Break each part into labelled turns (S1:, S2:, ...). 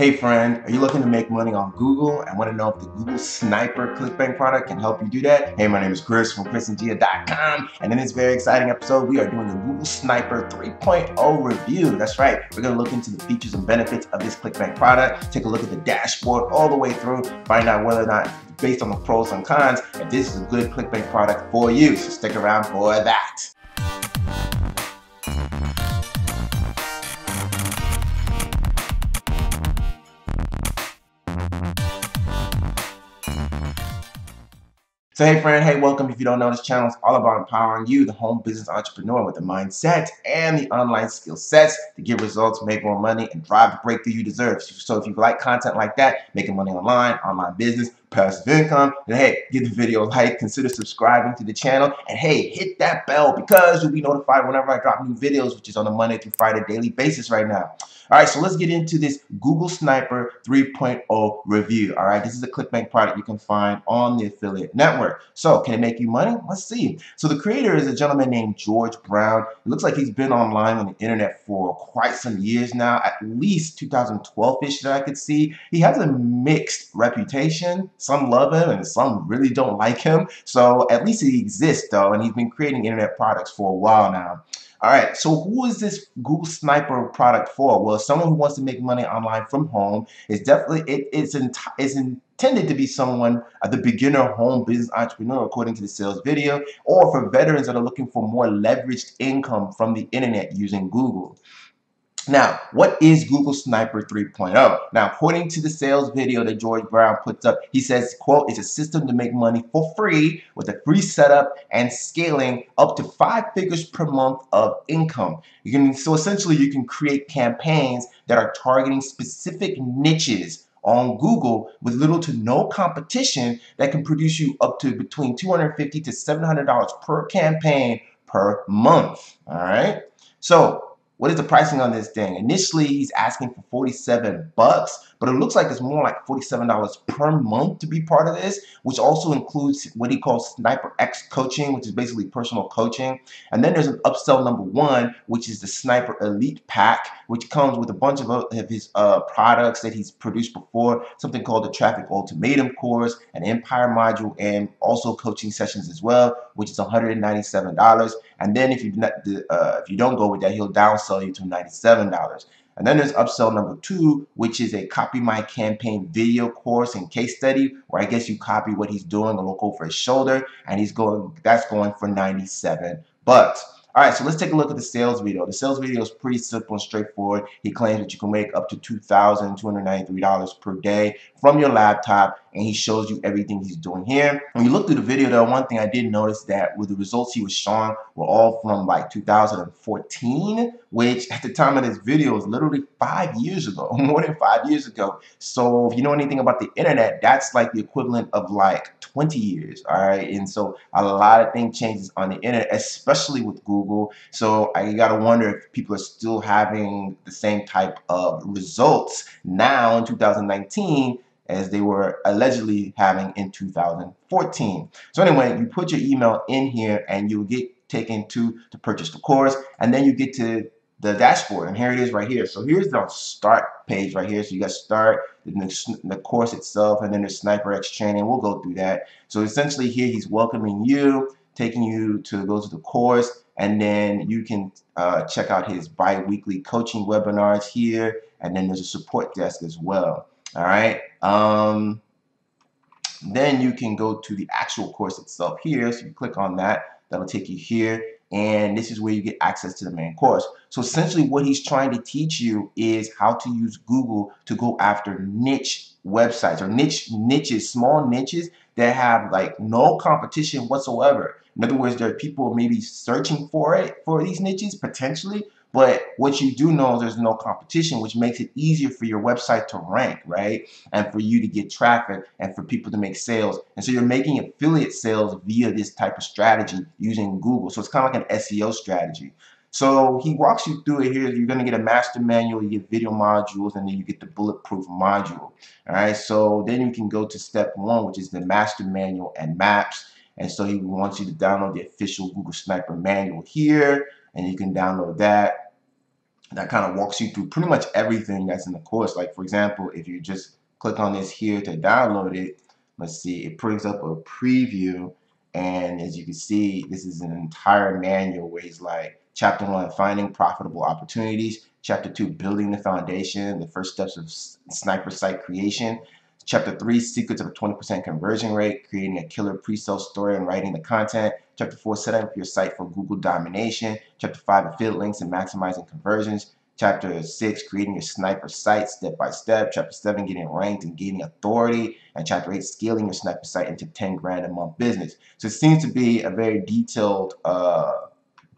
S1: Hey friend, are you looking to make money on Google and want to know if the Google Sniper ClickBank product can help you do that? Hey, my name is Chris from chrisnjigha.com and in this very exciting episode, we are doing a Google Sniper 3.0 review. That's right, we're going to look into the features and benefits of this ClickBank product, take a look at the dashboard all the way through, find out whether or not based on the pros and cons, if this is a good ClickBank product for you. So stick around for that. So hey friend, hey welcome. If you don't know, this channel is all about empowering you, the home business entrepreneur with the mindset and the online skill sets to get results, make more money, and drive the breakthrough you deserve. So if you like content like that, making money online, online business, passive income, then hey, give the video a like, consider subscribing to the channel, and hey, hit that bell because you'll be notified whenever I drop new videos, which is on a Monday through Friday daily basis right now. All right, so let's get into this Google Sniper 3.0 review. All right, this is a ClickBank product you can find on the affiliate network. So can it make you money? Let's see. So the creator is a gentleman named George Brown. It looks like he's been online on the internet for quite some years now, at least 2012-ish that I could see. He has a mixed reputation. Some love him and some really don't like him. So at least he exists though, and he's been creating internet products for a while now. All right, so who is this Google Sniper product for? Well, someone who wants to make money online from home. It's definitely it, it's in, it's intended to be someone uh, the beginner home business entrepreneur, according to the sales video, or for veterans that are looking for more leveraged income from the internet using Google. Now, what is Google Sniper 3.0? Now, according to the sales video that George Brown puts up, he says, quote, it's a system to make money for free with a free setup and scaling up to five figures per month of income. You can, so essentially you can create campaigns that are targeting specific niches on Google with little to no competition that can produce you up to between $250 to $700 per campaign per month. All right. So what is the pricing on this thing? Initially, he's asking for 47 bucks, but it looks like it's more like $47 per month to be part of this, which also includes what he calls Sniper X coaching, which is basically personal coaching. And then there's an upsell number one, which is the Sniper Elite Pack, which comes with a bunch of, of his uh, products that he's produced before, something called the Traffic Ultimatum course, an Empire module, and also coaching sessions as well, which is $197. And then if you uh, if you don't go with that, he'll downsell you to $97. And then there's upsell number two, which is a copy my campaign video course and case study, where I guess you copy what he's doing and look over his shoulder, and he's going that's going for 97 bucks. All right, so let's take a look at the sales video. The sales video is pretty simple and straightforward. He claims that you can make up to $2,293 per day from your laptop, and he shows you everything he's doing here. When you look through the video, though, one thing I did notice that with the results he was showing were all from like 2014, which at the time of this video is literally five years ago, more than five years ago. So if you know anything about the internet, that's like the equivalent of like 20 years, all right? And so a lot of things changes on the internet, especially with Google. So I gotta wonder if people are still having the same type of results now in 2019 as they were allegedly having in 2014. So anyway, you put your email in here and you'll get taken to to purchase the course and then you get to the dashboard and here it is right here. So here's the start page right here. So you got to start the, the course itself and then the sniper x training. We'll go through that. So essentially here he's welcoming you taking you to go to the course and then you can uh, check out his bi-weekly coaching webinars here and then there's a support desk as well. All right um, then you can go to the actual course itself here so you click on that that'll take you here and this is where you get access to the main course. So essentially what he's trying to teach you is how to use Google to go after niche websites or niche niches, small niches that have like no competition whatsoever. In other words, there are people maybe searching for it for these niches potentially, but what you do know is there's no competition, which makes it easier for your website to rank, right? And for you to get traffic and for people to make sales. And so you're making affiliate sales via this type of strategy using Google. So it's kind of like an SEO strategy. So he walks you through it here. You're going to get a master manual, you get video modules, and then you get the bulletproof module. All right. So then you can go to step one, which is the master manual and maps. And so he wants you to download the official Google Sniper manual here and you can download that that kind of walks you through pretty much everything that's in the course. Like for example, if you just click on this here to download it, let's see, it brings up a preview. And as you can see, this is an entire manual where he's like, chapter one, finding profitable opportunities. Chapter two, building the foundation, the first steps of sniper site creation. Chapter 3, Secrets of a 20% Conversion Rate, Creating a Killer Pre-Sale Story and Writing the Content. Chapter 4, Setting up your site for Google Domination. Chapter 5, Affiliate Links and Maximizing Conversions. Chapter 6, Creating your Sniper Site Step by Step. Chapter 7, Getting Ranked and Gaining Authority. And Chapter 8, Scaling your Sniper Site into 10 grand a month business. So it seems to be a very detailed uh,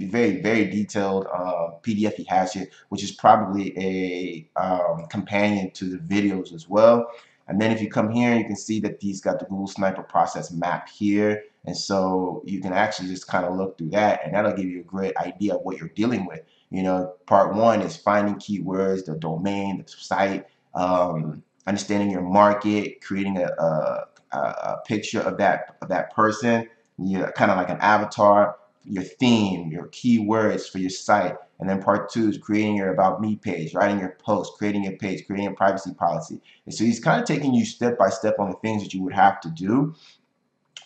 S1: very very detailed uh, PDF he has here, which is probably a um, companion to the videos as well. And then if you come here, you can see that these got the Google Sniper process map here. And so you can actually just kind of look through that and that'll give you a great idea of what you're dealing with. You know, part one is finding keywords, the domain, the site, um, understanding your market, creating a, a, a, picture of that of that person, you kind of like an avatar, your theme, your keywords for your site, and then part two is creating your About Me page, writing your post, creating your page, creating a privacy policy. And so he's kind of taking you step by step on the things that you would have to do.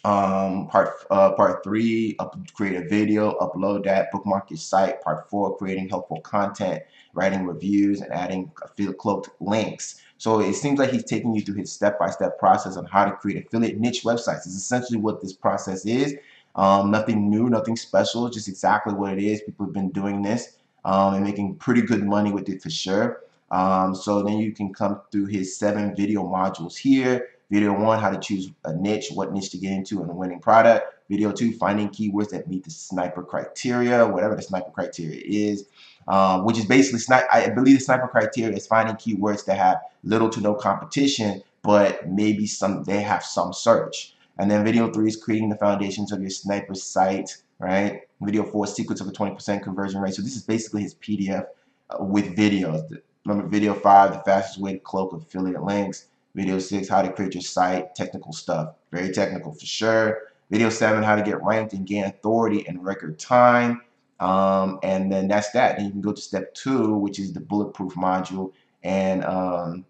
S1: Um, part uh, part three, up, create a video, upload that, bookmark your site. Part four, creating helpful content, writing reviews, and adding affiliate cloaked links. So it seems like he's taking you through his step-by-step -step process on how to create affiliate niche websites. It's essentially what this process is. Um, nothing new, nothing special, just exactly what it is. People have been doing this um, and making pretty good money with it for sure. Um, so then you can come through his seven video modules here. Video one, how to choose a niche, what niche to get into and a winning product. Video two, finding keywords that meet the sniper criteria, whatever the sniper criteria is. Um, which is basically, I believe the sniper criteria is finding keywords that have little to no competition, but maybe some they have some search. And then video three is creating the foundations of your sniper site, right? Video four, secrets of a 20% conversion rate. So this is basically his PDF uh, with videos. Remember video five, the fastest way to cloak affiliate links. Video six, how to create your site, technical stuff. Very technical for sure. Video seven, how to get ranked and gain authority in record time. Um, and then that's that. Then you can go to step two, which is the bulletproof module. And um,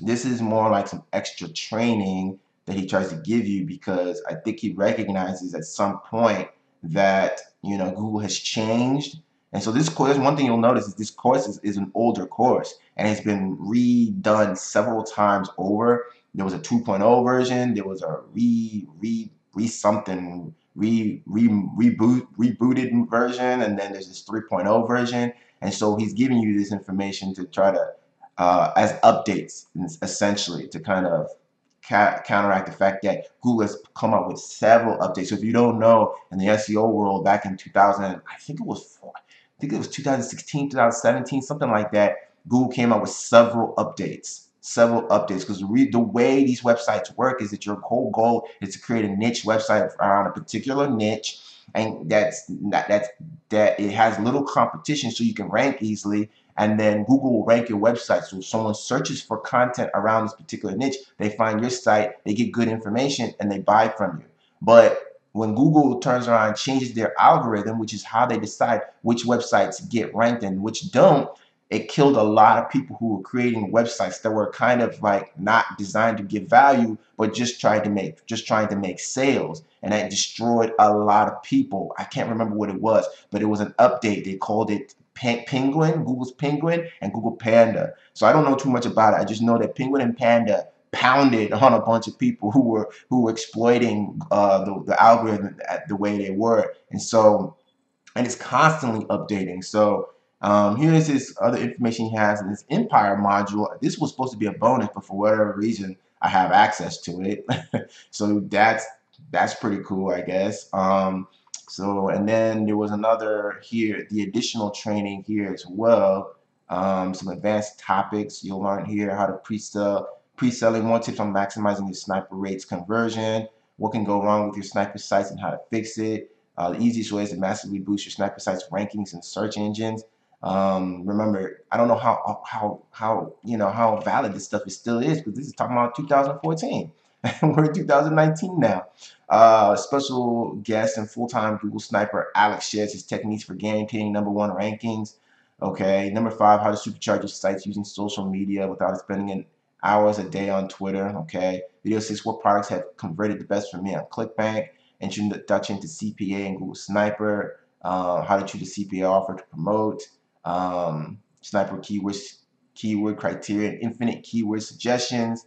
S1: this is more like some extra training that he tries to give you because I think he recognizes at some point that you know Google has changed. And so this course, one thing you'll notice is this course is, is an older course and it's been redone several times over. There was a 2.0 version, there was a re re re something re re reboot rebooted version, and then there's this 3.0 version. And so he's giving you this information to try to uh, as updates essentially to kind of counteract the fact that Google has come up with several updates. So if you don't know, in the SEO world back in 2000, I think it was I think it was 2016, 2017, something like that. Google came out with several updates, several updates. Because the way these websites work is that your whole goal is to create a niche website around a particular niche, and that's that that's that it has little competition, so you can rank easily and then Google will rank your website. So if someone searches for content around this particular niche, they find your site, they get good information, and they buy from you. But when Google turns around and changes their algorithm, which is how they decide which websites get ranked and which don't, it killed a lot of people who were creating websites that were kind of like not designed to give value, but just trying to make just trying to make sales. And that destroyed a lot of people. I can't remember what it was, but it was an update. They called it Penguin, Google's Penguin, and Google Panda. So I don't know too much about it. I just know that Penguin and Panda pounded on a bunch of people who were who were exploiting uh, the, the algorithm the way they were. And so, and it's constantly updating. So um, here's his other information he has in this Empire module. This was supposed to be a bonus, but for whatever reason, I have access to it. so that's that's pretty cool, I guess. Um, so, and then there was another here, the additional training here as well. Um, some advanced topics you'll learn here, how to pre-sell, pre-selling, more tips on maximizing your sniper rates conversion, what can go wrong with your sniper sites and how to fix it. Uh, the easiest way to massively boost your sniper sites rankings in search engines. Um, remember, I don't know how how how you know how valid this stuff is still is because this is talking about 2014. We're in 2019 now. Uh, special guest and full-time Google sniper Alex shares his techniques for guaranteeing number one rankings. Okay, number five, how to supercharge your sites using social media without spending hours a day on Twitter. Okay, video six, what products have converted the best for me on ClickBank, introduction to CPA and Google Sniper, uh, how to choose a CPA offer to promote, um, Sniper keywords, keyword criteria, infinite keyword suggestions,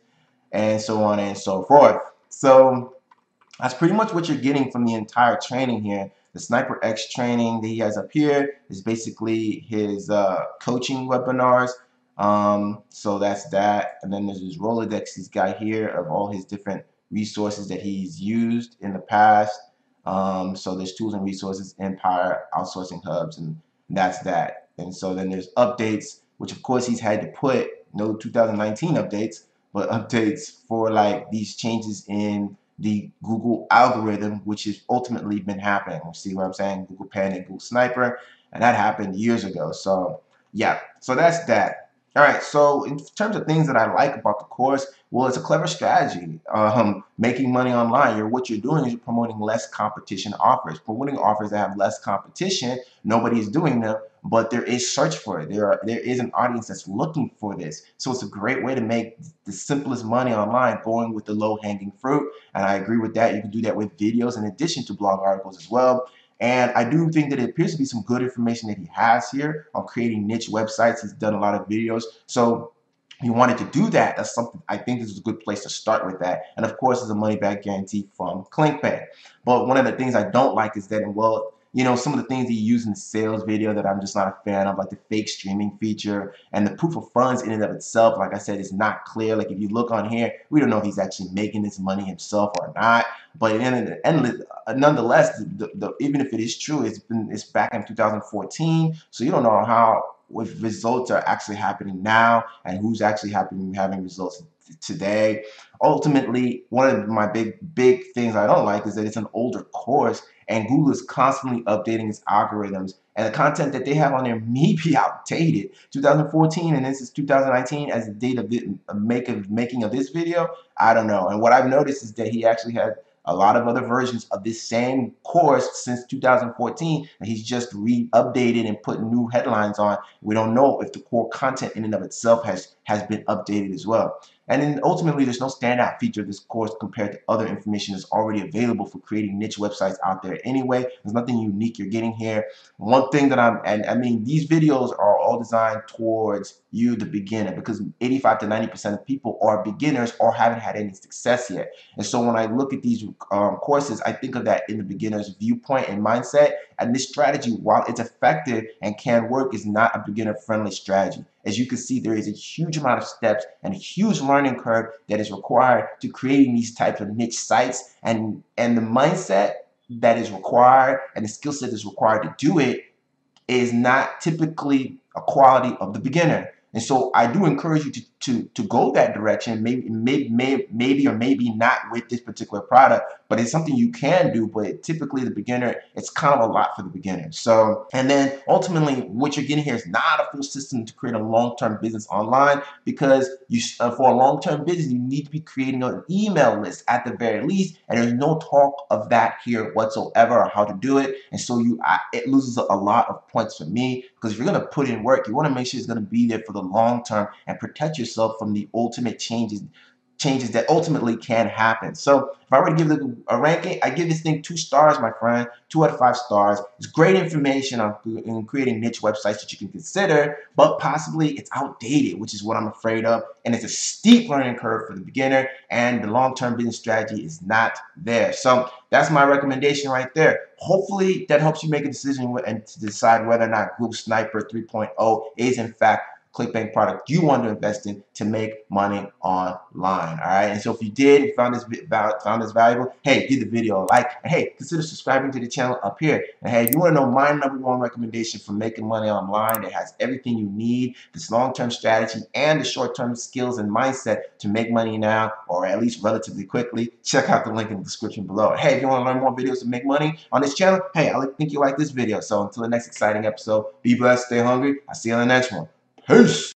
S1: and so on and so forth. So that's pretty much what you're getting from the entire training here. The Sniper X training that he has up here is basically his uh, coaching webinars. Um, so that's that. And then there's his Rolodex he's got here of all his different resources that he's used in the past. Um, so there's tools and resources, Empire, outsourcing hubs, and that's that. And so then there's updates, which of course he's had to put no 2019 updates, but updates for like these changes in the Google algorithm, which has ultimately been happening. See what I'm saying? Google and Google Sniper, and that happened years ago. So yeah, so that's that. All right, so in terms of things that I like about the course, well, it's a clever strategy. Um, making money online, you're, what you're doing is you're promoting less competition offers. Promoting offers that have less competition, nobody's doing them, but there is search for it. There, are, there is an audience that's looking for this. So it's a great way to make the simplest money online, going with the low-hanging fruit. And I agree with that. You can do that with videos in addition to blog articles as well. And I do think that it appears to be some good information that he has here on creating niche websites. He's done a lot of videos. So if you wanted to do that, that's something I think this is a good place to start with that. And of course, there's a money back guarantee from ClickBank. But one of the things I don't like is that, well, you know, some of the things he used in the sales video that I'm just not a fan of, like the fake streaming feature and the proof of funds in and of itself, like I said, is not clear. Like if you look on here, we don't know if he's actually making this money himself or not. But in, in, uh, nonetheless, the, the, even if it is true, it's been it's back in 2014, so you don't know how if results are actually happening now and who's actually happening having results today. Ultimately, one of my big big things I don't like is that it's an older course and Google is constantly updating its algorithms and the content that they have on there may be outdated. 2014 and this is 2019 as the date of, the, uh, make of making of this video, I don't know. And what I've noticed is that he actually had a lot of other versions of this same course since 2014 and he's just re-updated and put new headlines on. We don't know if the core content in and of itself has has been updated as well. And then ultimately, there's no standout feature of this course compared to other information that's already available for creating niche websites out there anyway. There's nothing unique you're getting here. One thing that I'm, and I mean, these videos are all designed towards you, the beginner, because 85 to 90% of people are beginners or haven't had any success yet. And so when I look at these um, courses, I think of that in the beginner's viewpoint and mindset. And this strategy, while it's effective and can work, is not a beginner-friendly strategy. As you can see, there is a huge amount of steps and a huge learning curve that is required to creating these types of niche sites and, and the mindset that is required and the skill set is required to do it is not typically a quality of the beginner. And so I do encourage you to, to, to go that direction, maybe, maybe, maybe or maybe not with this particular product, but it's something you can do. But typically the beginner, it's kind of a lot for the beginner. So, and then ultimately what you're getting here is not a full system to create a long-term business online because you, uh, for a long-term business, you need to be creating an email list at the very least. And there's no talk of that here whatsoever or how to do it. And so you, I, it loses a lot of points for me because if you're going to put in work, you want to make sure it's going to be there for the long term and protect yourself from the ultimate changes changes that ultimately can happen. So if I were to give a ranking, I give this thing two stars, my friend, two out of five stars. It's great information on in creating niche websites that you can consider, but possibly it's outdated, which is what I'm afraid of. And it's a steep learning curve for the beginner, and the long-term business strategy is not there. So that's my recommendation right there. Hopefully that helps you make a decision and to decide whether or not Google Sniper 3.0 is in fact ClickBank product you want to invest in to make money online. All right. And so if you did you found this found this valuable, hey, give the video a like and hey, consider subscribing to the channel up here. And hey, if you want to know my number one recommendation for making money online that has everything you need, this long-term strategy and the short-term skills and mindset to make money now or at least relatively quickly, check out the link in the description below. Hey, if you want to learn more videos to make money on this channel, hey, I think you like this video. So until the next exciting episode, be blessed, stay hungry. I'll see you on the next one. Peace.